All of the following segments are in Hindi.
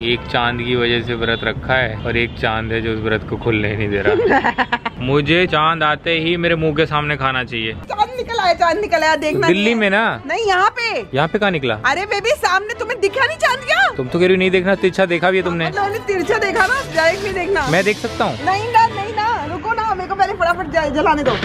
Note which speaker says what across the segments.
Speaker 1: एक चाँद की वजह से व्रत रखा है और एक चाँद है जो उस व्रत को खुलने नहीं दे रहा। मुझे चाँद आते ही मेरे मुँह के सामने खाना चाहिए।
Speaker 2: चाँद निकल आया चाँद निकल आया देखना
Speaker 1: दिल्ली में
Speaker 2: है।
Speaker 1: ना?
Speaker 2: नहीं यहाँ पे।
Speaker 1: यहाँ पे कहाँ निकला?
Speaker 2: अरे बेबी सामने तुम्हें दिखा नहीं चाँद क्या?
Speaker 1: तुम तो कह रही नहीं देखना तिरछा देखा भी है तुमने।
Speaker 2: मतलब तिरछा देखा ना डायरेक्ट नहीं देखना।
Speaker 1: मैं देख सकता हूँ।
Speaker 2: नहीं ना नहीं ना रुको ना मेरे को पहले फटाफट जलाने दो।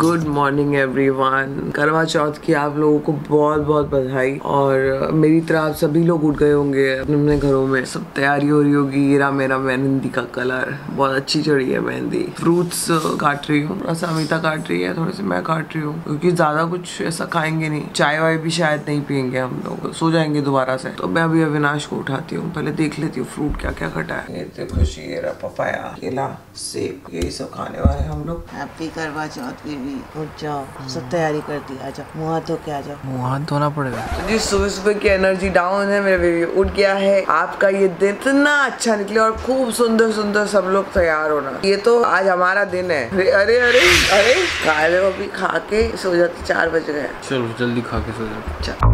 Speaker 2: गुड मॉर्निंग एवरीवन करवा चौथ की आप लोगों को बहुत बहुत बधाई और मेरी तरह आप सभी लोग उठ गए होंगे अपने अपने घरों में। सब तैयारी हो रही होगी ये रहा मेरा मेहंदी का कलर। बहुत अच्छी चढ़ी है मेहंदी। फ्रूट्स काट रही हूँ। थोड़ा सा अमिता काट रही है, थोड़े से मैं काट रही हूँ। क्योंकि ज़्यादा कुछ ऐसा खाएँगे नहीं। चाय वाय भी शायद नहीं पियेंगे हम लोग। सो जाएँगे दोबारा से। तो मैं अभी अविनाश को उठाती हूँ। पहले देख लेती हूँ फ्रूट क्या क्या कटा है। खुशी पपाया, केला, सेब, यही सब खाने वाले हम लोग।
Speaker 3: हैप्पी करवा चौथ बेबी उठ जाओ सब तैयारी कर दी आ जाओ मुँह हाथ धो के आ जाओ
Speaker 1: मुँह हाथ धोना पड़ेगा।
Speaker 2: तो जी सुबह सुबह की एनर्जी डाउन है मेरा बेबी उठ गया है। आपका ये दिन इतना अच्छा निकले और खूब सुंदर सुंदर सब लोग तैयार होना। ये तो आज हमारा दिन है। अरे अरे अरे अरे खा लो अभी खा के सो जाते चार बज गए।
Speaker 1: चलो जल्दी खा के सो जाओ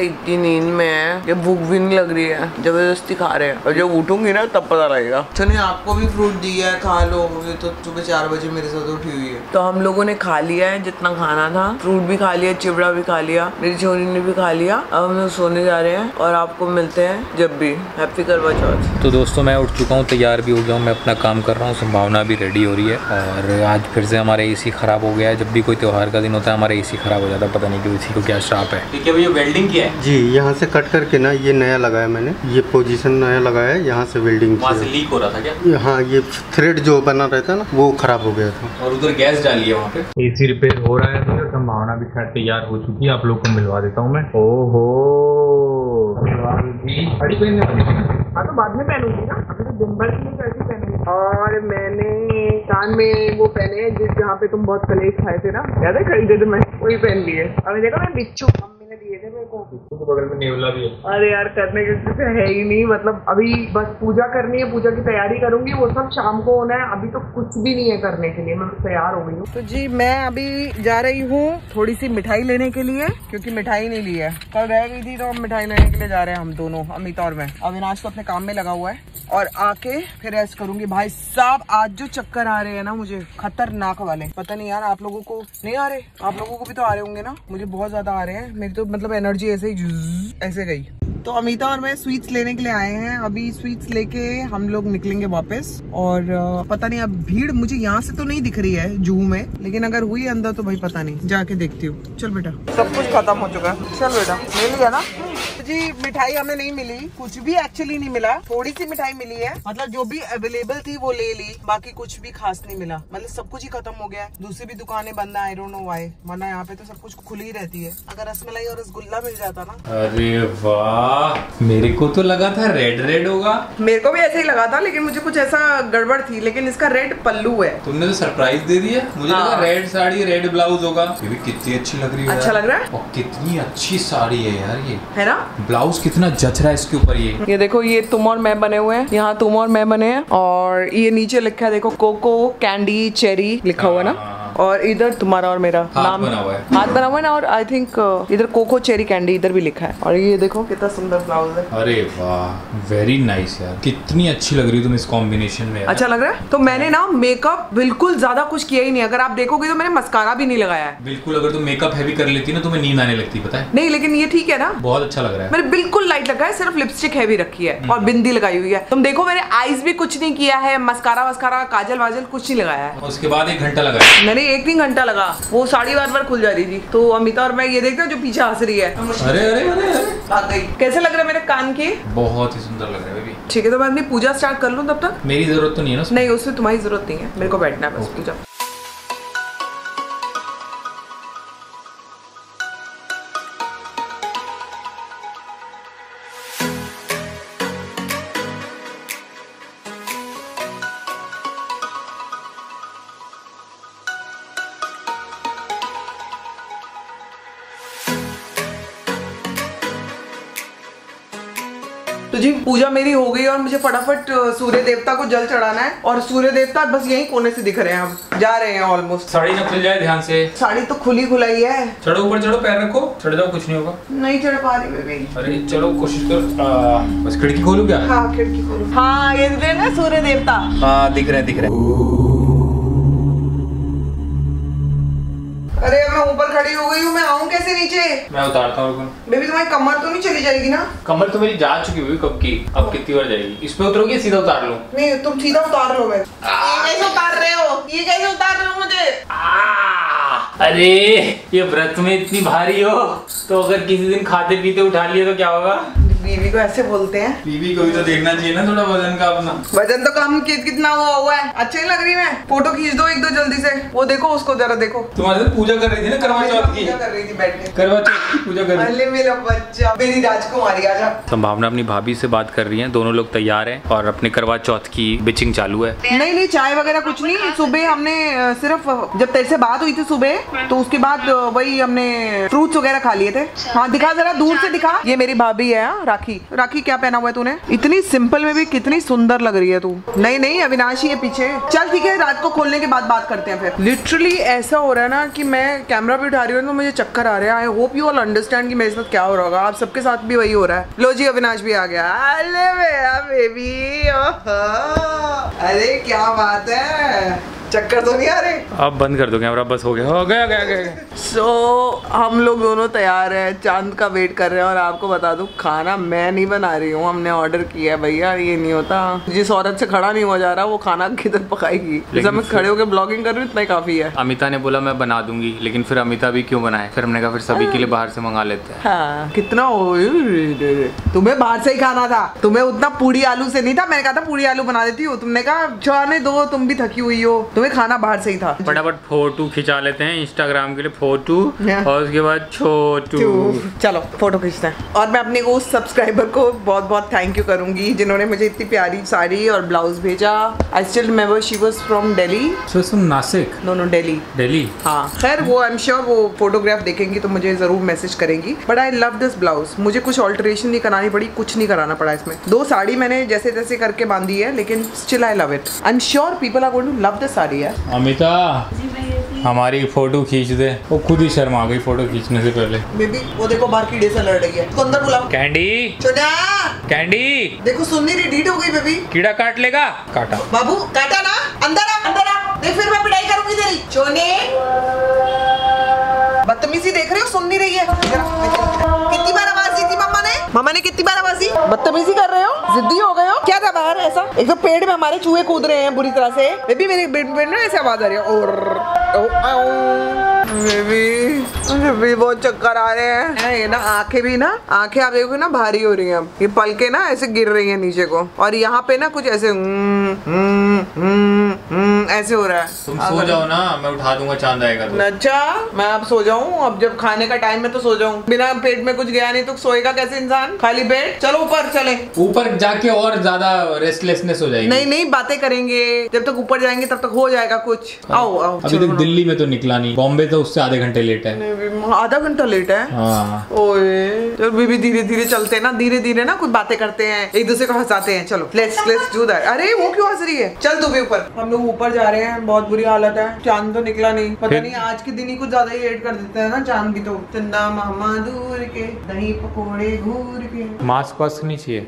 Speaker 2: इतनी नींद में है कि भूख भी लग रही है। ज़बरदस्ती खा रहे हैं। और जब उठूँगी ना तब पता लगेगा। चलिए आपको भी फ्रूट दिया है खा लो। ये तो सुबह चार बजे मेरे साथ उठी हुई है। तो हम लोगों ने खा लिया है जितना खाना था। फ्रूट भी खा लिया चिवड़ा भी खा लिया मेरी छोरी ने भी खा लिया। अब हम लोग सोने जा रहे हैं और आपको मिलते हैं जब भी। हैप्पी करवा चौथ
Speaker 1: तो दोस्तों मैं उठ चुका हूँ तैयार भी हो गया हूँ मैं अपना काम कर रहा हूँ संभावना भी रेडी हो रही है। और आज फिर से हमारा एसी खराब हो गया है। जब भी कोई त्योहार का दिन होता है हमारा एसी खराब हो जाता है पता नहीं क्यों इसी को क्या श्राप है। ठीक है भैया वेल्डिंग किया है?
Speaker 4: जी यहाँ से कट करके ना ये नया लगाया मैंने। ये पोजीशन नया लगाया है यहाँ से वेल्डिंग किया।
Speaker 1: लीक हो रहा था क्या?
Speaker 4: हाँ ये थ्रेड जो बना रहता है ना वो खराब हो गया था।
Speaker 1: और उधर गैस डाली है वहाँ पे? एसी रिपेयर हो रहा है तो संभावना भी शायद तैयार हो चुकी है आप लोग को मिलवा देता हूँ मैं। ओहो! ना?
Speaker 2: हाँ तो बाद में पहनूँगी ना। अभी तो दिन भर के कैसे पहनूँगी और मैंने कान में वो पहने हैं जिस जहाँ पे तुम बहुत कलेश खाए थे ना? याद है खरीदे थे मैं वही पहन लिए। अभी देखो मैं बिच्छू मम्मी ने दिए थे मेरे को
Speaker 1: बगल में नेवला भी है।
Speaker 2: अरे यार करने के कुछ है ही नहीं मतलब अभी बस पूजा करनी है पूजा की तैयारी करूँगी वो सब शाम को होना है अभी तो कुछ भी नहीं है करने के लिए मैं तैयार हो गई हूँ। तो जी मैं अभी जा रही हूँ थोड़ी सी मिठाई लेने के लिए क्योंकि मिठाई नहीं ली है। कल रह गई थी तो हम मिठाई लेने के लिए जा रहे हैं हम दोनों अमिता और मैं। अविनाश तो अपने काम में लगा हुआ है। और आके फिर रेस्ट करूँगी। भाई साहब आज जो चक्कर आ रहे हैं ना मुझे खतरनाक वाले। पता नहीं यार आप लोगों को नहीं आ रहे? आप लोगों को भी तो आ रहे होंगे ना? मुझे बहुत ज़्यादा आ रहे हैं। मेरी तो मतलब एनर्जी ऐसे ही ऐसे गई। तो अमिता और मैं स्वीट्स लेने के लिए आए हैं। अभी स्वीट्स लेके हम लोग निकलेंगे वापस। और पता नहीं अब भीड़ मुझे यहाँ से तो नहीं दिख रही है जूहू में। लेकिन अगर हुई अंदर तो भाई पता नहीं। जाके देखती हूँ। चल बेटा। सब कुछ खत्म हो चुका है। चल बेटा ले लिया ना? जी मिठाई हमें नहीं मिली। कुछ भी एक्चुअली नहीं मिला। थोड़ी सी मिठाई मिली है। मतलब जो भी अवेलेबल थी वो ले ली। बाकी कुछ भी खास नहीं मिला। मतलब सब कुछ ही खत्म हो गया दूसरी भी दुकानें बंद है। आई डोंट नो व्हाई वरना यहाँ पे तो सब कुछ खुली ही रहती है। अगर रसमलाई और रसगुल्ला मिल जाता ना।
Speaker 1: अरे वाह। मेरे को तो लगा था रेड रेड होगा।
Speaker 2: मेरे को भी ऐसे ही लगा था लेकिन मुझे कुछ ऐसा गड़बड़ थी लेकिन इसका रेड पल्लू है।
Speaker 1: तुमने तो सरप्राइज़ दे दिया। मुझे
Speaker 2: हाँ।
Speaker 1: लगा रेड साड़ी रेड ब्लाउज होगा। ये भी कितनी अच्छी लग रही है
Speaker 2: अच्छा लग रहा है?
Speaker 1: और कितनी अच्छी साड़ी है यार ये।
Speaker 2: है ना?
Speaker 1: ब्लाउज कितना जच रहा है इसके ऊपर ये।
Speaker 2: ये देखो ये तुम और मैं बने हुए हैं। यहाँ तुम और मैं बने हैं। और ये नीचे लिखा है देखो कोको कैंडी चेरी लिखा हुआ है ना?
Speaker 1: हाँ।
Speaker 2: और इधर तुम्हारा और मेरा
Speaker 1: हाथ बना हुआ है।
Speaker 2: हाथ बना हुआ है ना और आई थिंक इधर कोको चेरी कैंडी इधर भी लिखा है। और ये देखो कितना सुंदर ब्लाउज है।
Speaker 1: अरे वाह वेरी नाइस यार। कितनी अच्छी लग रही है तुम इस कॉम्बिनेशन में।
Speaker 2: अच्छा लग रहा है? तो मैंने ना मेकअप बिल्कुल ज़्यादा कुछ किया ही नहीं। अगर आप देखोगे तो मैंने मस्कारा भी नहीं लगाया है।
Speaker 1: बिल्कुल अगर तुम मेकअप हैवी कर लेती ना तुम्हें नींद आने लगती पता है?
Speaker 2: नहीं लेकिन ये ठीक है ना।
Speaker 1: बहुत अच्छा लग रहा है।
Speaker 2: मैंने बिल्कुल लाइट लगा है सिर्फ़ लिपस्टिक हैवी रखी है और बिंदी लगाई हुई है। तुम देखो मैंने आईज भी कुछ नहीं किया है मस्कारा वस्कारा काजल वाजल कुछ नहीं लगाया है।
Speaker 1: उसके बाद एक घंटा लगाया।
Speaker 2: मैंने एक तीन घंटा लगा। वो साड़ी बार बार खुल जा रही थी। तो अमिता और मैं ये देखते जो पीछे हंस रही है।
Speaker 1: अरे अरे अरे अरे।
Speaker 2: कैसे लग रहा है मेरे कान के?
Speaker 1: बहुत ही सुंदर लग रहा है
Speaker 2: ठीक है तो मैं अपनी पूजा स्टार्ट कर लूँ तब तक?
Speaker 1: मेरी ज़रूरत तो नहीं है ना
Speaker 2: नहीं उससे तुम्हारी ज़रूरत नहीं है। मेरे को बैठना है बस। पूजा। जी पूजा मेरी हो गई और मुझे फटाफट सूर्य देवता को जल चढ़ाना है और सूर्य देवता बस यही कोने से दिख रहे हैं अब जा रहे हैं ऑलमोस्ट
Speaker 1: साड़ी ना खुल जाए ध्यान से।
Speaker 2: साड़ी तो खुली खुलाई है।
Speaker 1: चढ़ो ऊपर चढ़ो पैर रखो चढ़ जाओ कुछ नहीं होगा।
Speaker 2: नहीं चढ़ पा रही बेबी
Speaker 1: अरे चलो कोशिश कर। बस खिड़की खोलू क्या?
Speaker 2: हाँ खिड़की खोलू। हाँ ये ना सूर्य देवता
Speaker 1: हाँ दिख रहे दिख रहे
Speaker 2: अरे मैं ऊपर खड़ी हो गई हूँ मैं आऊँ कैसे नीचे?
Speaker 1: मैं उतारता हूँ
Speaker 2: बेबी तुम्हारी कमर तो नहीं चली जाएगी ना?
Speaker 1: कमर तो मेरी जा चुकी हुई कब की? अब कितनी बार जाएगी? इस पे उतरोगी सीधा उतार लो?
Speaker 2: नहीं तुम सीधा उतार लो मैं कैसे उतार रहे हो? ये कैसे उतार रहे हो मुझे?
Speaker 1: अरे ये व्रत में इतनी भारी हो तो अगर किसी दिन खाते पीते उठा लिए तो क्या होगा?
Speaker 2: बीवी को ऐसे बोलते हैं।
Speaker 1: बीवी को भी तो देखना चाहिए ना थोड़ा वज़न का अपना।
Speaker 2: वज़न तो कम कि, कितना हुआ हुआ है। अच्छी नहीं लग रही मैं? फ़ोटो खींच दो एक दो जल्दी से। वो देखो उसको जरा देखो।
Speaker 1: तुम्हारे साथ पूजा कर रही थी ना करवा चौथ की?
Speaker 2: कर रही थी बैठ के
Speaker 1: करवा चौथ की पूजा कर रही
Speaker 2: अरे मेरा बच्चा मेरी राजकुमारी आजा।
Speaker 1: संभावना अपनी भाभी से बात कर रही है दोनों लोग तैयार है और अपने करवा चौथ की बिचिंग चालू है।
Speaker 2: नहीं नहीं चाय वगैरह कुछ नहीं। सुबह हमने सिर्फ़ जब तेरे से बात हुई थी सुबह तो उसके बाद वही हमने फ्रूट्स वगैरह खा लिए थे। हाँ दिखा जरा दूर से दिखा। ये मेरी भाभी है हाँ, राखी। राखी क्या पहना हुआ है तूने? इतनी सिंपल में भी कितनी सुंदर लग रही है तू। नहीं नहीं, अविनाशी है पीछे। चल, ठीक है, रात को खोलने के बाद बात करते हैं फिर। लिटरली ऐसा हो रहा है ना कि मैं कैमरा भी उठा रही हूँ तो मुझे चक्कर आ रहा है। I hope you all understand कि मेरे साथ क्या हो रहा होगा। आप सबके साथ भी वही हो रहा है। लो जी, अविनाश भी आ गया। अरे मेरा बेबी अरे, क्या बात है। चक्कर तो नहीं आ रहे?
Speaker 1: अब बंद कर दो कैमरा बस हो गया। हो गया गया गया
Speaker 2: सो so, हम लोग दोनों तैयार हैं चाँद का वेट कर रहे हैं और आपको बता दूँ खाना मैं नहीं बना रही हूँ हमने ऑर्डर किया है भैया ये नहीं होता। जिस औरत से खड़ा नहीं हो जा रहा वो खाना किधर पकाएगी? जैसे मैं खड़े होकर ब्लॉगिंग कर रही हूँ इतना ही काफ़ी है।
Speaker 1: अमिता ने बोला मैं बना दूँगी। लेकिन फिर अमिता भी क्यों बनाए? फिर हमने कहा फिर सभी के लिए बाहर से मंगा लेते हैं।
Speaker 2: हाँ कितना हो तुम्हें बाहर से ही खाना था। तुम्हें उतना पूरी आलू से नहीं था? मैंने कहा था पूरी आलू बना देती हूँ। तुमने कहा जाने दो तुम भी थकी हुई हो। तुम्हें खाना बाहर से ही था।
Speaker 1: फटाफट फ़ोटो खिंचा लेते हैं इंस्टाग्राम के लिए फ़ोटो और उसके बाद छोटू।
Speaker 2: चलो फ़ोटो खींचते हैं। और मैं अपने उस सब्सक्राइबर को बहुत बहुत थैंक यू करूँगी जिन्होंने मुझे इतनी प्यारी साड़ी और ब्लाउज भेजा। I still remember she was from Delhi
Speaker 1: so Nasik
Speaker 2: no no Delhi
Speaker 1: Delhi
Speaker 2: हाँ खैर वो आई एम श्योर वो फोटोग्राफ देखेंगी तो मुझे ज़रूर मैसेज करेंगी। But I love this blouse मुझे कुछ ऑल्टरेशन नहीं करानी पड़ी कुछ नहीं कराना पड़ा इसमें। दो साड़ी मैंने जैसे तैसे करके बांधी है लेकिन still I love it I am sure people are going to love this sari. है
Speaker 1: अमिता हमारी फ़ोटो खींच दे। वो खुद ही शर्मा गई फ़ोटो खींचने से पहले।
Speaker 2: बेबी वो देखो बाहर कीड़े से लड़ रही है। उसको अंदर बुलाओ।
Speaker 1: कैंडी।
Speaker 2: चुना
Speaker 1: कैंडी।
Speaker 2: देखो सुननी रिडीट हो गई बेबी।
Speaker 1: कीड़ा काट लेगा? काटा।
Speaker 2: बाबू काटा ना। अंदर आ अंदर आ। देख फिर मैं पिटाई करूँगी तेरी। चोने बदतमीजी देख रहे हो? सुन नहीं रही है। कितनी बार आवाज़ दी थी मम्मा ने? मम्मा ने कितनी बार आवाज़ दी? बदतमीजी कर रहे हो? जिद्दी हो गए हो क्या था बाहर ऐसा? एक तो पेड़ में हमारे चूहे कूद रहे हैं बुरी तरह से। बेबी मेरे बेड में ना ऐसे आवाज़ आ रही है। और बेबी मुझे भी बहुत चक्कर आ रहे हैं। ये ना आँखें भी ना आँखें आप देखोगे ना भारी हो रही हैं। ये पलके ना ऐसे गिर रही हैं नीचे को। और यहाँ पे ना कुछ ऐसे हम्म, हम्म, हम्म, हम्म, ऐसे हो रहा है।
Speaker 1: तुम सो जाओ ना मैं उठा दूँगा चाँद आएगा तो।
Speaker 2: अच्छा मैं अब सो जाऊँ? अब जब खाने का टाइम है तो सो जाऊँ। बिना पेट में कुछ गया नहीं तो सोएगा कैसे इंसान? खाली पेट? चलो ऊपर चले।
Speaker 1: ऊपर जाके और ज़्यादा रेस्टलेसनेस हो जाएगी।
Speaker 2: नहीं नहीं बातें करेंगे। जब तक ऊपर जाएँगे तब तक हो जाएगा कुछ। आओ आओ
Speaker 1: अभी तक दिल्ली में तो निकला नहीं। बॉम्बे तो उससे आधे घंटे लेट है।
Speaker 2: आधा घंटा लेट है।
Speaker 1: हाँ।
Speaker 2: ओए चल धीरे धीरे चलते हैं ना। धीरे धीरे ना कुछ बातें करते हैं। एक दूसरे को हंसाते हैं। चलो लेट्स लेट्स डू दैट अरे वो क्यों हंस रही है? चल तू भी ऊपर। हम लोग ऊपर जा रहे हैं। बहुत बुरी हालत है। चाँद तो निकला नहीं। पता नहीं आज के दिन ही कुछ ज़्यादा ही लेट कर देते हैं ना चाँद भी तो। चंदा मामा दूर के दही पकौड़े घूर के।
Speaker 1: मास्क वास्क नहीं चाहिए।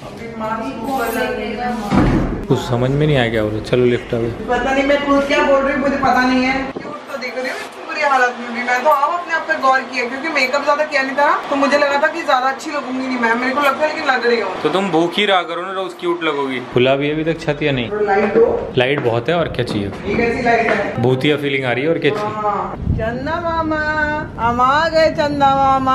Speaker 2: हैं।
Speaker 1: कुछ समझ में नहीं आ गया बोलो चलो लिफ्ट आ गई
Speaker 2: पता नहीं मैं खुद क्या बोल रही हूँ मुझे पता नहीं है। तो देख रही हूँ बुरी हालत में भी। मैं तो आप अपने आप पे गौर किया क्योंकि मेकअप ज़्यादा किया नहीं था तो मुझे लगा था कि ज़्यादा अच्छी लगूँगी नहीं मैं। मेरे को लगता है लेकिन लग रही हूँ।
Speaker 1: तो तुम भूखी रहा करो ना रोज क्यूट लगोगी। खुला भी अभी तक छत या नहीं?
Speaker 2: लाइट दो।
Speaker 1: लाइट बहुत है और क्या चाहिए?
Speaker 2: है
Speaker 1: भूतिया फीलिंग आ रही है और क्या चाहिए?
Speaker 2: हाँ। चंदा मामा हम आ गए चंदा मामा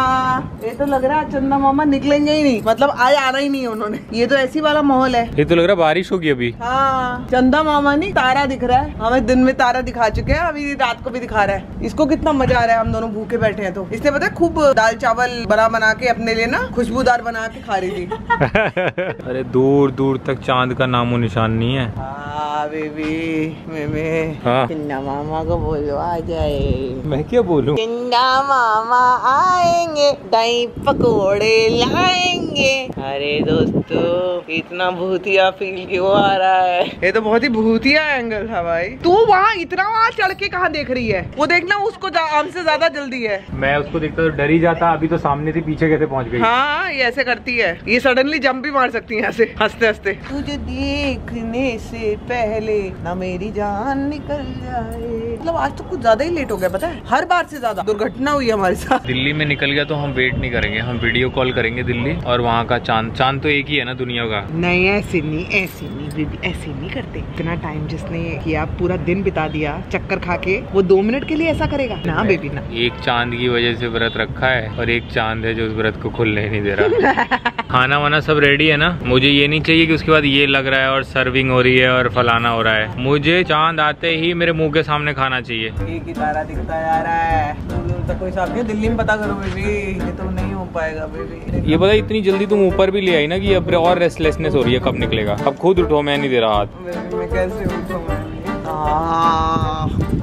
Speaker 2: ये तो लग रहा है चंदा मामा निकलेंगे ही नहीं। मतलब आज आना ही नहीं है उन्होंने। ये तो ऐसी वाला माहौल है।
Speaker 1: ये तो लग रहा है बारिश होगी अभी।
Speaker 2: हाँ चंदा मामा नहीं तारा दिख रहा है। हमें दिन में तारा दिखा चुके हैं अभी रात को भी दिखा रहा है। इसको कितना मज़ा आ रहा है हम दोनों भूखे बैठे हैं तो। इसने पता है खूब दाल चावल बना बना के अपने लिए ना खुशबूदार बना के खा रही थी।
Speaker 1: अरे दूर दूर तक चाँद का नामो निशान नहीं है।
Speaker 2: हाँ बेबी मेमे
Speaker 1: हाँ।
Speaker 2: चिन्ना मामा को बोलो आ जाए।
Speaker 1: मैं क्या बोलूँ?
Speaker 2: चिन्ना मामा आएँगे दही पकोड़े लाएँगे। अरे दोस्तों इतना भूतिया फील क्यों आ रहा है? ये तो बहुत ही भूतिया एंगल था भाई। तू वहाँ इतना वहाँ चढ़ के कहाँ देख रही है? वो देखना उसको हमसे ज़्यादा जल्दी है।
Speaker 1: मैं उसको देखता तो डर ही जाता अभी तो सामने से पीछे कैसे पहुँच गई।
Speaker 2: हाँ ये ऐसे करती है। ये सडनली जंप भी मार सकती है ऐसे हँसते हँसते तुझे देखने से पहले ना मेरी जान निकल जाए। मतलब आज तो कुछ ज़्यादा ही लेट हो गया पता है? हर बार से ज़्यादा दुर्घटना हुई है हमारे साथ।
Speaker 1: दिल्ली में निकल गया तो हम वेट नहीं करेंगे हम वीडियो कॉल करेंगे दिल्ली और वहाँ का चाँद चाँद तो एक ही है ना दुनिया का।
Speaker 2: नहीं ऐसे नहीं ऐसे नहीं दीदी ऐसे नहीं करते। इतना टाइम जिसने किया पूरा दिन बिता दिया चक्कर खा के वो दो मिनट के लिए ऐसा करेगा? ना बेबी ना।
Speaker 1: एक चाँद की वजह से व्रत रखा है और एक चाँद है जो उस व्रत को खुलने नहीं दे रहा। खाना वाना सब रेडी है ना? मुझे ये नहीं चाहिए कि उसके बाद ये लग रहा है और सर्विंग हो रही है और फलाना हो रहा है। मुझे चाँद आते ही मेरे मुँह के सामने खाना चाहिए।
Speaker 2: एक ही तारा दिखता जा रहा है। दूर दूर तक कोई नहीं दिल्ली में पता करो बेबी ये तो नहीं हो पाएगा बेबी
Speaker 1: ये पता इतनी जल्दी तुम ऊपर भी ले आई ना कि अब और रेस्टलेसनेस हो रही है कब निकलेगा? अब खुद उठो मैं नहीं दे रहा हाथ।
Speaker 2: मैं कैसे उठूं मैं?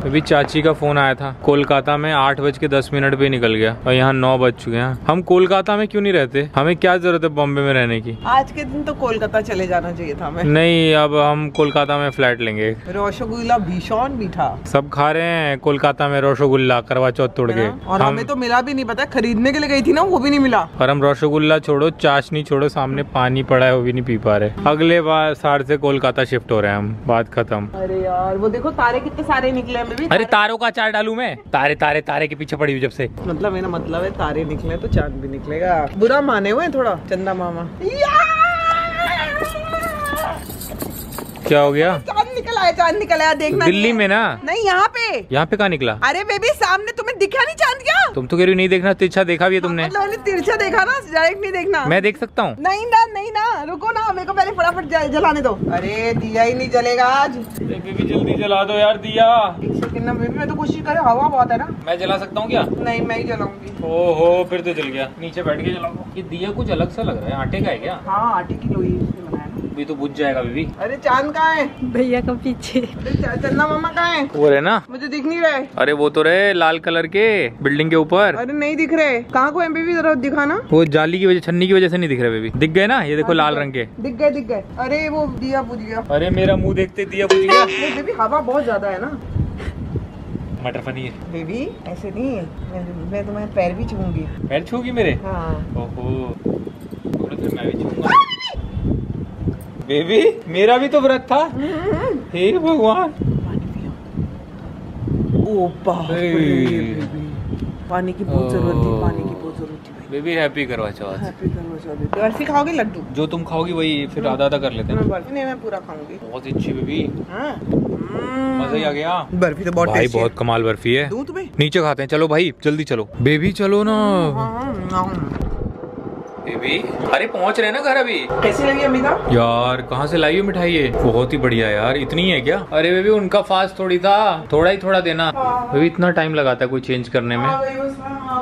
Speaker 1: अभी चाची का फ़ोन आया था। कोलकाता में आठ बज के दस मिनट पे निकल गया और यहाँ नौ बज चुके हैं। हम कोलकाता में क्यों नहीं रहते? हमें क्या ज़रूरत है बॉम्बे में रहने की?
Speaker 2: आज के दिन तो कोलकाता चले जाना चाहिए था हमें।
Speaker 1: नहीं अब हम कोलकाता में फ्लैट लेंगे।
Speaker 2: रसगुल्ला भीषण था
Speaker 1: सब खा रहे हैं कोलकाता में रसगुल्ला करवा चौथ तोड़ के।
Speaker 2: और
Speaker 1: हम
Speaker 2: हमें तो मिला भी नहीं पता खरीदने के लिए गई थी ना वो भी नहीं मिला।
Speaker 1: और हम रसगुल्ला छोड़ो चाशनी छोड़ो सामने पानी पड़ा है वो भी नहीं पी पा रहे। अगले बार सार से कोलकाता शिफ्ट हो रहे हैं हम। बात खत्म।
Speaker 2: अरे यार वो देखो तारे कितने सारे निकले हैं बेबी
Speaker 1: अरे तारों का चार डालू मैं? तारे तारे तारे के पीछे पड़ी हुई जब से।
Speaker 2: मतलब मेरा मतलब है तारे निकले तो चाँद भी निकलेगा। बुरा माने हुए हैं थोड़ा चंदा मामा।
Speaker 1: क्या हो गया?
Speaker 2: चाँद निकल आया चाँद निकल आया देखना
Speaker 1: दिल्ली में
Speaker 2: है।
Speaker 1: ना?
Speaker 2: नहीं यहाँ पे।
Speaker 1: यहाँ पे कहाँ निकला?
Speaker 2: अरे बेबी सामने तुम्हें दिखा नहीं चाँद क्या?
Speaker 1: तुम तो कह रही नहीं देखना तिरछा देखा भी है तुमने।
Speaker 2: मतलब तिरछा देखा ना डायरेक्ट नहीं देखना।
Speaker 1: मैं देख सकता हूँ।
Speaker 2: नहीं ना नहीं ना रुको ना मेरे को पहले फटाफट जलाने दो। अरे दिया ही नहीं जलेगा आज।
Speaker 1: बेबी जल्दी जला दो यार दिया।
Speaker 2: एक सेकंड ना बेबी मैं तो कोशिश करे हवा बहुत है ना।
Speaker 1: मैं जला सकता हूँ क्या?
Speaker 2: नहीं मैं ही जलाऊँगी।
Speaker 1: ओहो फिर तो जल गया। नीचे बैठ के जलाऊँगा। ये दिया कुछ अलग सा लग रहा है आटे का है क्या?
Speaker 2: हाँ आटे की लोई
Speaker 1: अभी तो बुझ जाएगा बीबी
Speaker 2: अरे चाँद कहाँ है?
Speaker 5: भैया का पीछे।
Speaker 2: अरे चंदा मामा कहाँ है?
Speaker 1: वो रहे ना?
Speaker 2: मुझे दिख नहीं रहा है।
Speaker 1: अरे वो तो रहे लाल कलर के बिल्डिंग के ऊपर।
Speaker 2: अरे नहीं दिख रहे। कहाँ को है जरा दिखाना।
Speaker 1: वो जाली की वजह छन्नी की वजह से नहीं दिख रहे बेबी दिख गए ना? ये देखो लाल रंग के।
Speaker 2: दिख गए दिख गए। अरे वो दिया बुझ गया।
Speaker 1: अरे मेरा मुँह देखते दिया बुझ गया।
Speaker 2: बेबी हवा बहुत ज़्यादा है ना।
Speaker 1: मटर पनीर।
Speaker 2: बेबी ऐसे नहीं मैं, मैं तुम्हें पैर भी छूँगी।
Speaker 1: पैर छूगी मेरे?
Speaker 2: हाँ।
Speaker 1: ओहो। थोड़ा फिर मैं भी छूऊँगा बेबी मेरा भी तो व्रत था। हे भगवान।
Speaker 2: ओ
Speaker 1: हे।
Speaker 2: पानी की बहुत ज़रूरत थी पानी की बहुत ज़रूरत थी भाई।
Speaker 1: बेबी हैप्पी करवा चौथ
Speaker 2: हैप्पी करना चाहती थी बर्फ़ी खाओगे लड्डू?
Speaker 1: जो तुम खाओगी वही फिर आधा आधा कर लेते हैं।
Speaker 2: बर्फ़ी नहीं मैं पूरा खाऊँगी।
Speaker 1: बहुत अच्छी बेबी।
Speaker 2: हाँ।
Speaker 1: मज़ा ही आ गया।
Speaker 2: बर्फ़ी तो बहुत
Speaker 1: भाई बहुत कमाल बर्फ़ी है।
Speaker 2: दूँ तुम्हें?
Speaker 1: नीचे खाते हैं। चलो भाई जल्दी चलो। बेबी चलो ना।
Speaker 2: हाँ,
Speaker 1: बेबी। अरे पहुँच रहे ना घर अभी।
Speaker 2: कैसी लगी अमिता
Speaker 1: यार कहाँ से लाई हो मिठाई ये? बहुत ही बढ़िया यार इतनी है क्या? अरे बेबी उनका फास्ट थोड़ी था थोड़ा ही थोड़ा देना। अभी इतना टाइम लगाता है कोई चेंज करने में।
Speaker 2: आ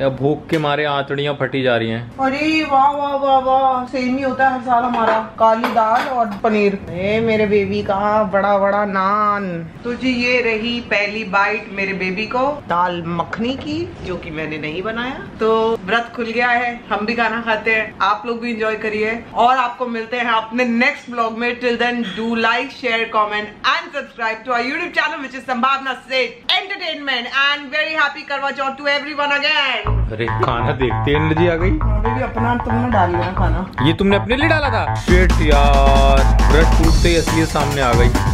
Speaker 1: या भूख के मारे आंतड़ियाँ फटी जा रही हैं।
Speaker 2: अरे वाह वाह वाह वाह सेम ही होता है हर साल हमारा काली दाल और पनीर। ए मेरे बेबी का बड़ा बड़ा नान। तुझे ये रही पहली बाइट मेरे बेबी को दाल मखनी की जो कि मैंने नहीं बनाया। तो व्रत खुल गया है हम भी खाना खाते हैं। आप लोग भी इंजॉय करिए। और आपको मिलते हैं अपने नेक्स्ट ब्लॉग में। Till then do like share comment and subscribe to our YouTube channel which is Sambhavna Seth Entertainment and very happy Karwa Chauth to everyone again.
Speaker 1: अरे खाना देखते एनर्जी आ गई
Speaker 2: भी अपना तुमने डाल लिया खाना
Speaker 1: ये तुमने अपने लिए डाला था पेट यार ब्रेड टूटते ही असलियत सामने आ गई